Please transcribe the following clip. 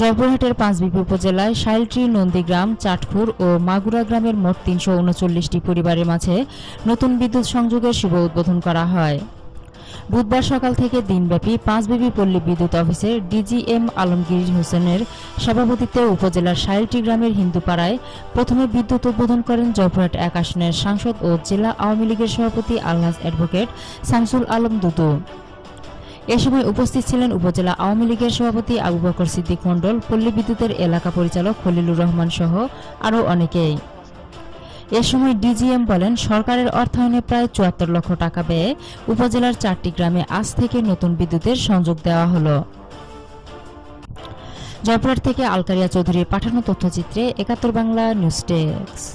জয়পুরহাটের পাঁচবিবি উপজেলায় শাইলট্রি, নন্দীগ্রাম চাটখুর ও মাগুরা গ্রামের মোট তিনশো উনচল্লিশটি পরিবারের মাঝে নতুন বিদ্যুৎ সংযোগের শুভ উদ্বোধন করা হয়। বুধবার সকাল থেকে দিনব্যাপী পাঁচবিবি পল্লী বিদ্যুৎ অফিসের ডিজিএম আলমগীর হোসেনের সভাপতিত্বে উপজেলার শাইলটি গ্রামের হিন্দুপাড়ায় প্রথমে বিদ্যুৎ উদ্বোধন করেন জয়পুরহাট এক আসনের সাংসদ ও জেলা আওয়ামী লীগের সভাপতি আলহাজ অ্যাডভোকেট শামসুল আলম দুদু। এ সময় উপস্থিত ছিলেন উপজেলা আওয়ামী লীগের সভাপতি আবু বকর সিদ্দিক মণ্ডল, পল্লী বিদ্যুতের এলাকা পরিচালক খলিলুর রহমান সহ আরও অনেকেই। এ সময় ডিজিএম বলেন, সরকারের অর্থায়নে প্রায় চুয়াত্তর লক্ষ টাকা ব্যয়ে উপজেলার চারটি গ্রামে আজ থেকে নতুন বিদ্যুতের সংযোগ দেওয়া হলো। জয়পুরহাট থেকে আলকারিয়া চৌধুরীর পাঠানো তথ্যচিত্রে একাত্তর বাংলা নিউজ ডেস্ক।